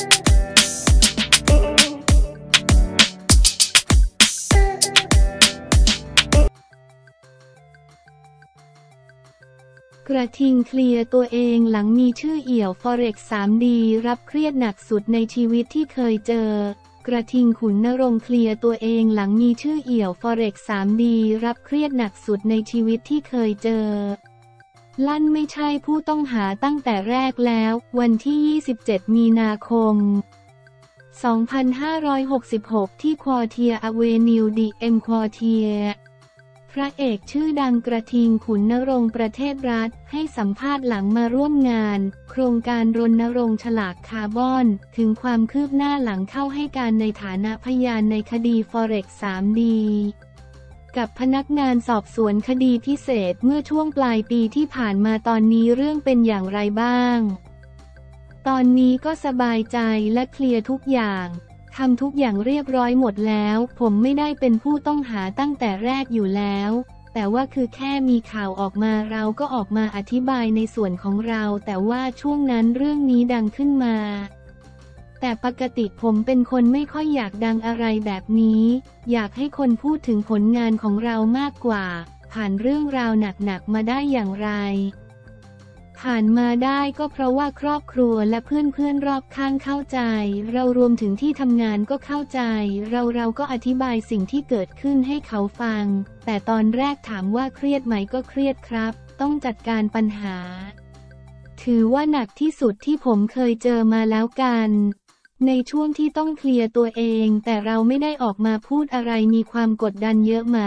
กระทิงเคลียร์ตัวเองหลังมีชื่อเอี่ยว Forex 3D รับเครียดหนักสุดในชีวิตที่เคยเจอ กระทิงขุนนรงเคลียร์ตัวเองหลังมีชื่อเอี่ยว Forex 3D รับเครียดหนักสุดในชีวิตที่เคยเจอ ลั่นไม่ใช่ผู้ต้องหาตั้งแต่แรกแล้ว วันที่ 27 มีนาคม 2566 ที่ควอเทียร์อเวนิวดิ เอ็มควอเทียร์พระเอกชื่อดังกระทิงขุนณรงค์ ประเทศรัตน์ ให้สัมภาษณ์หลังมาร่วมงาน โครงการรณรงค์ฉลากคาร์บอน ถึงความคืบหน้าหลังเข้าให้การในฐานะพยานในคดี Forex 3D กับพนักงานสอบสวนคดีพิเศษเมื่อช่วงปลายปีที่ผ่านมาตอนนี้เรื่องเป็นอย่างไรบ้าง ตอนนี้ก็สบายใจและเคลียร์ทุกอย่างทำทุกอย่างเรียบร้อยหมดแล้ว ผมไม่ได้เป็นผู้ต้องหาตั้งแต่แรกอยู่แล้ว แต่ว่าคือแค่มีข่าวออกมาเราก็ออกมาอธิบายในส่วนของเรา แต่ว่าช่วงนั้นเรื่องนี้ดังขึ้นมา แต่ปกติผมเป็นคนไม่ค่อยอยากดังอะไรแบบนี้ อยากให้คนพูดถึงผลงานของเรามากกว่า ผ่านเรื่องราวหนักๆมาได้อย่างไร ผ่านมาได้ก็เพราะว่าครอบครัวและเพื่อนๆรอบข้างเข้าใจ เรารวมถึงที่ทำงานก็เข้าใจ เราเราก็อธิบายสิ่งที่เกิดขึ้นให้เขาฟัง แต่ตอนแรกถามว่าเครียดไหมก็เครียดครับ ต้องจัดการปัญหาถือว่าหนักที่สุดที่ผมเคยเจอมาแล้วกัน ในช่วงที่ต้องเคลียร์ตัวเอง แต่เราไม่ได้ออกมาพูดอะไรมีความกดดันเยอะไหม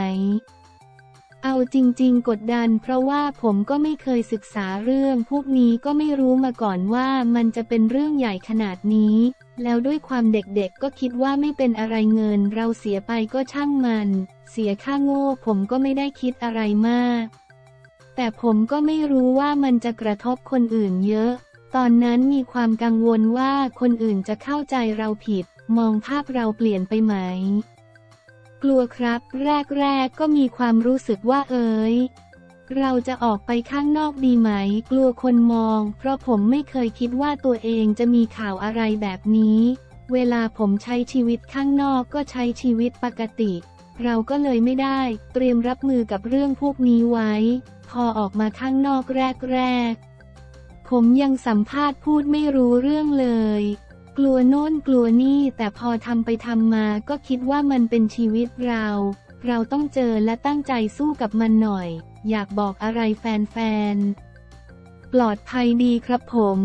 เอาจริง ๆ กดดัน เพราะว่าผมก็ไม่เคยศึกษาเรื่อง พวกนี้ก็ไม่รู้มาก่อนว่ามันจะเป็นเรื่องใหญ่ขนาดนี้ แล้วด้วยความเด็กๆ ก็คิดว่าไม่เป็นอะไรเงิน เราเสียไปก็ช่างมัน เสียค่าโง่ผมก็ไม่ได้คิดอะไรมาก แต่ผมก็ไม่รู้ว่ามันจะกระทบคนอื่นเยอะ ตอนนั้นมีความกังวลว่าคนอื่นจะเข้าใจเราผิด มองภาพเราเปลี่ยนไปไหม กลัวครับ แรกๆก็มีความรู้สึกว่าเอ๋ยเราจะออกไปข้างนอกดีไหม กลัวคนมอง เพราะผมไม่เคยคิดว่าตัวเองจะมีข่าวอะไรแบบนี้ เวลาผมใช้ชีวิตข้างนอกก็ใช้ชีวิตปกติ เราก็เลยไม่ได้ เตรียมรับมือกับเรื่องพวกนี้ไว้ พอออกมาข้างนอกแรกๆ ผมยังสัมภาษณ์พูดไม่รู้เรื่องเลย กลัวโน่นกลัวนี่ แต่พอทำไปทำมาก็คิดว่ามันเป็นชีวิตเรา เราต้องเจอและตั้งใจสู้กับมันหน่อย อยากบอกอะไรแฟนๆ ปลอดภัยดีครับผม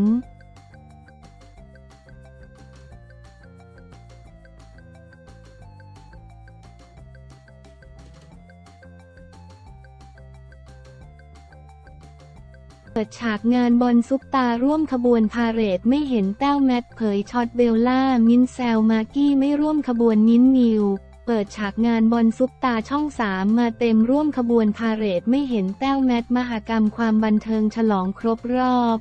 เปิดฉากงานบอลซุปตาร่วมขบวนพาเหรดไม่เห็นแต้วแมทเผยช็อตเบลล่า มิ้นท์แซวมากี้ไม่ร่วมขบวนมิ้นท์มิว เปิดฉากงานบอลซุปตาช่องสามมาเต็มร่วมขบวนพาเหรดไม่เห็นแต้วแมทมหกรรมความบันเทิงฉลองครบรอบ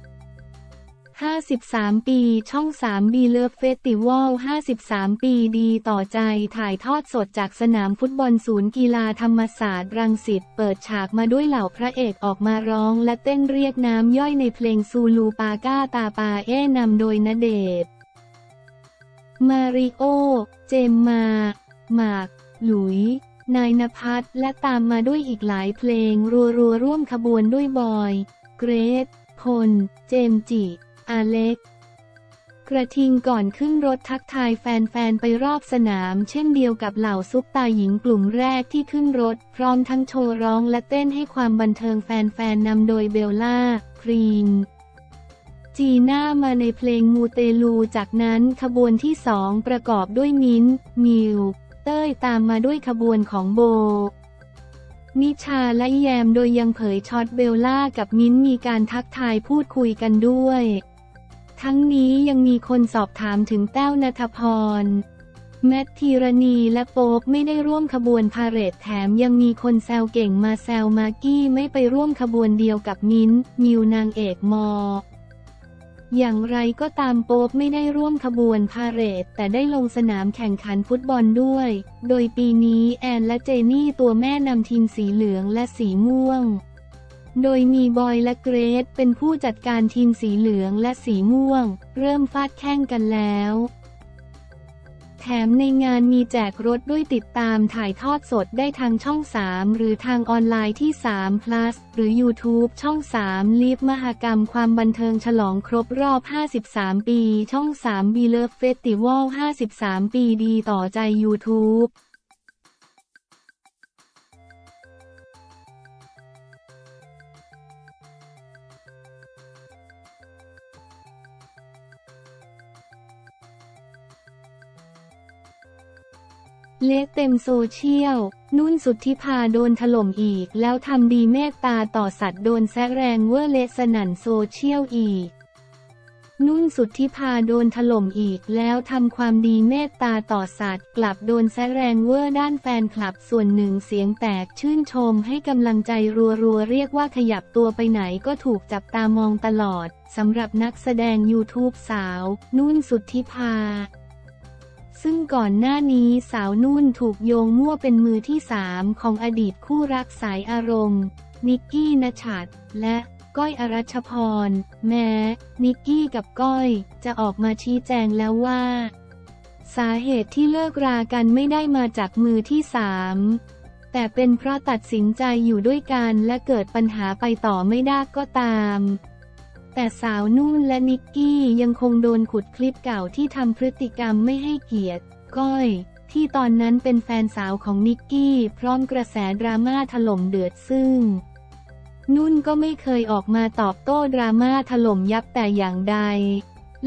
53 ปี ช่อง 3 Beloved Festival 53 ปีดีต่อใจถ่ายทอดสดจากสนามฟุตบอลศูนย์กีฬาธรรมศาสตร์รังสิต เปิดฉากมาด้วยเหล่าพระเอกออกมาร้องและเต้นเรียกน้ำย่อยในเพลงซูลูปาก้าตาปาเอนำโดยณเดชน์มาริโอ เจมมา หมาก หลุย นายนภัสและตามมาด้วยอีกหลายเพลงรัวๆร่วมขบวนด้วยบอย เกรทพล เจมจิ อาเล็ก กระทิงก่อนขึ้นรถทักทายแฟนๆ ไปรอบสนาม เช่นเดียวกับเหล่าซุปตาหญิงกลุ่มแรกที่ขึ้นรถ พร้อมทั้งโชว์ร้องและเต้นให้ความบันเทิงแฟนๆนำโดยเบลล่า ครีนจีน่ามาในเพลงมูเตลูจากนั้นขบวนที่สองประกอบด้วยมิ้นท์มิว เต้ยตามมาด้วยขบวนของโบ นิชาและแยมโดยยังเผยช็อตเบลล่ากับมิ้นท์มีการทักทายพูดคุยกันด้วย ทั้งนี้ยังมีคนสอบถามถึงแต้วณฐพร แมทภีรนีย์และโป๊ปไม่ได้ร่วมขบวนพาเหรดแถมยังมีคนแซวเก่งมาแซวมากกี้ไม่ไปร่วมขบวนเดียวกับมิ้นท์มิวนางเอกมออย่างไรก็ตามโป๊ปไม่ได้ร่วมขบวนพาเหรดแต่ได้ลงสนามแข่งขันฟุตบอลด้วย โดยปีนี้แอนและเจนี่ตัวแม่นำทีมสีเหลืองและสีม่วง โดยมีบอยและเกรซเป็นผู้จัดการทีมสีเหลืองและสีม่วง เริ่มฟาดแข่งกันแล้ว แถมในงานมีแจกรถด้วยติดตามถ่ายทอดสดได้ทางช่อง 3 หรือทางออนไลน์ที่ 3 plus หรือ YouTube ช่อง 3 ลิฟมหกรรมความบันเทิงฉลองครบรอบ 53 ปี ช่อง 3 Beloved Festival 53 ปีดีต่อใจ YouTube เละเต็มโซเชียล นุ่นสุทธิพาโดนถล่มอีก แล้วทำดีเมตตาต่อสัตว์โดนแซะแรงเวอร์เละสนั่นโซเชียลอีก นุ่นสุทธิพาโดนถล่มอีก แล้วทำความดีเมตตาต่อสัตว์ กลับโดนแซะแรงเวอร์ด้านแฟนคลับส่วนหนึ่งเสียงแตกชื่นชมให้กำลังใจรัวๆ เรียกว่าขยับตัวไปไหนก็ถูกจับตามองตลอดสำหรับนักแสดง YouTube สาว นุ่นสุทธิพา ซึ่งก่อนหน้านี้สาวนุ่นถูกโยงมั่วเป็นมือที่สามของอดีตคู่รักสายอารมณ์ นิกกี้นชัดและก้อยอรัชพร แม้ นิกกี้กับก้อยจะออกมาชี้แจงแล้วว่า สาเหตุที่เลิกรากันไม่ได้มาจากมือที่สามแต่เป็นเพราะตัดสินใจอยู่ด้วยกันและเกิดปัญหาไปต่อไม่ได้ก็ตาม แต่สาวนุ่นและนิกกี้ยังคงโดนขุดคลิปเก่าที่ทำพฤติกรรมไม่ให้เกียรติ ก้อย ที่ตอนนั้นเป็นแฟนสาวของนิกกี้ พร้อมกระแสดราม่าถล่มเดือดซึ่ง นุ่นก็ไม่เคยออกมาตอบโต้ดราม่าถล่มยับแต่อย่างใด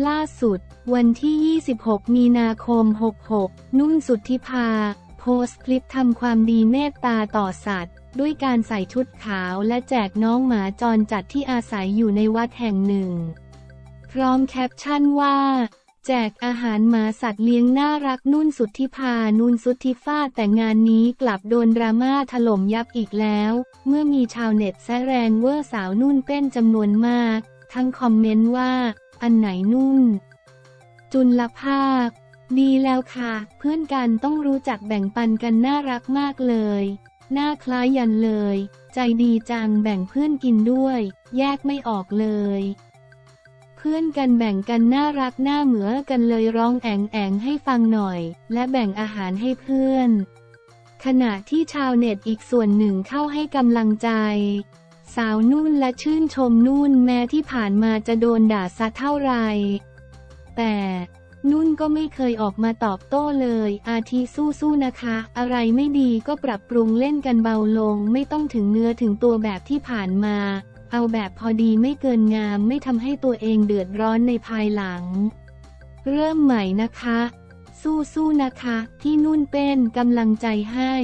ล่าสุด วันที่ 26 มีนาคม 66 นุ่นสุทธิพาโพสต์คลิปทำความดีเมตตาต่อสัตว์ ด้วยการใส่ชุดขาวและแจกน้องหมาจรจัดที่อาศัยอยู่ในวัดแห่งหนึ่ง พร้อมแคปชั่นว่า แจกอาหารหมาสัตว์เลี้ยงน่ารักนุ่นสุทธิพานุ่นสุทธิพาแต่งานนี้กลับโดนดราม่าถล่มยับอีกแล้ว เมื่อมีชาวเน็ตแซะแรงเวอร์สาวนุ่นเป็นจำนวนมาก ทั้งคอมเมนต์ว่า อันไหนนุ่น จุลภาค ดีแล้วค่ะ เพื่อนกันต้องรู้จักแบ่งปันกันน่ารักมากเลย หน้าคล้ายยันเลย ใจดีจังแบ่งเพื่อนกินด้วย แยกไม่ออกเลย เพื่อนกันแบ่งกันน่ารักหน้าเหมือกันเลยร้องแองแองให้ฟังหน่อย และแบ่งอาหารให้เพื่อน ขณะที่ชาวเน็ตอีกส่วนหนึ่งเข้าให้กำลังใจสาวนุ่นและชื่นชมนุ่นแม้ที่ผ่านมาจะโดนด่าซะเท่าไหร่แต่ นุ่นก็ไม่เคยออกมาตอบโต้เลย อาทิสู้ๆนะคะ อะไรไม่ดีก็ปรับปรุงเล่นกันเบาลง ไม่ต้องถึงเนื้อถึงตัวแบบที่ผ่านมา เอาแบบพอดีไม่เกินงามไม่ทำให้ตัวเองเดือดร้อนในภายหลัง เริ่มใหม่นะคะ สู้ๆนะคะ ที่นุ่นเป็นกำลังใจให้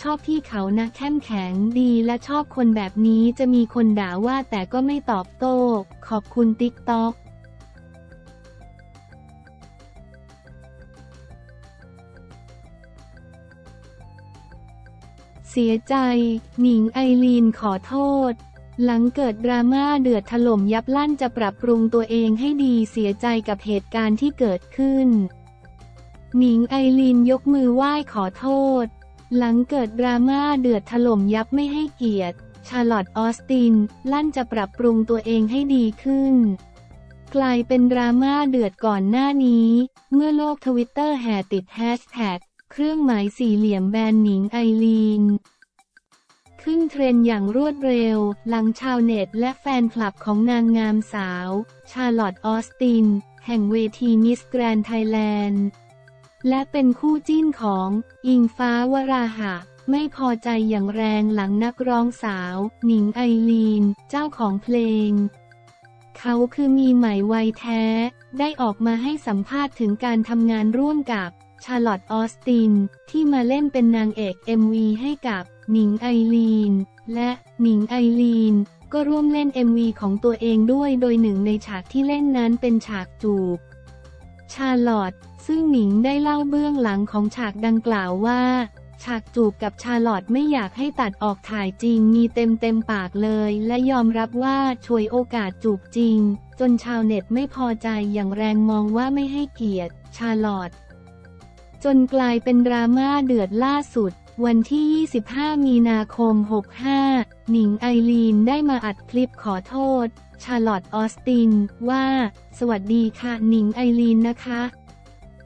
ชอบที่เขานะเข้มแข็งดีและชอบคนแบบนี้จะมีคนด่าว่าแต่ก็ไม่ตอบโต้ ขอบคุณติ๊กต็อก เสียใจ หนิงไอรีนขอโทษ หลังเกิดดราม่าเดือดถล่มยับลั่นจะปรับปรุงตัวเองให้ดีเสียใจกับเหตุการณ์ที่เกิดขึ้น หนิงไอรีนยกมือไหว้ขอโทษ หลังเกิดดราม่าเดือดถล่มยับไม่ให้เกียรติ ชาร์ลอตออสติน ลั่นจะปรับปรุงตัวเองให้ดีขึ้นกลายเป็นดราม่าเดือดก่อนหน้านี้ เมื่อโลกทวิตเตอร์แห่ติดแฮชแท็ก เครื่องหมายสี่เหลี่ยมแบนหนิงไอรีน ขึ้นเทรนด์อย่างรวดเร็ว หลังชาวเน็ตและแฟนคลับของนางงามสาว ชาร์ลอตออสติน แห่งเวทีมิสแกรนด์ไทยแลนด์ และเป็นคู่จิ้นของอิงฟ้าวราหะไม่พอใจอย่างแรงหลังนักร้องสาว หนิงไอรีน เจ้าของเพลง เขาคือมีไหมวัยแท้ ได้ออกมาให้สัมภาษณ์ถึงการทำงานร่วมกับ ชาลอตออสติน ที่มาเล่นเป็นนางเอก MV ให้กับ หนิงไอรีน และหนิงไอรีน ก็ร่วมเล่น MV ของตัวเองด้วยโดยหนึ่งในฉากที่เล่นนั้นเป็นฉากจูบ ชาลอตซึ่งหนิงได้เล่าเบื้องหลังของฉากดังกล่าวว่า ฉากจูบกับชาลอตไม่อยากให้ตัดออกถ่ายจริงมีเต็มเต็มปากเลย และยอมรับว่าช่วยโอกาสจูบจริง จนชาวเน็ตไม่พอใจอย่างแรงมองว่าไม่ให้เกียรติ ชาลอต จนกลายเป็นดราม่าเดือดล่าสุด วันที่ 25 มีนาคม 65 หนิงไอรีนได้มาอัดคลิปขอโทษ ชาลอตออสติน ว่า สวัสดีค่ะหนิงไอรีนนะคะ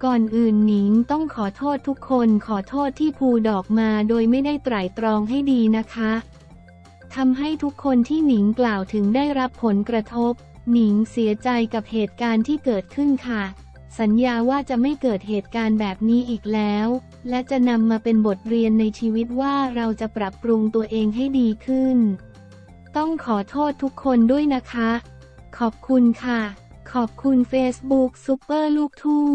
ก่อนอื่นหนิงต้องขอโทษทุกคนขอโทษที่ภูดอกมาโดยไม่ได้ไตร่ตรองให้ดีนะคะทำให้ทุกคนที่หนิงกล่าวถึงได้รับผลกระทบ หนิงเสียใจกับเหตุการณ์ที่เกิดขึ้นค่ะ สัญญาว่าจะไม่เกิดเหตุการณ์แบบนี้อีกแล้ว และจะนำมาเป็นบทเรียนในชีวิตว่าเราจะปรับปรุงตัวเองให้ดีขึ้น ต้องขอโทษทุกคนด้วยนะคะ ขอบคุณค่ะ ขอบคุณ Facebook ซุปเปอร์ลูกทุ่ง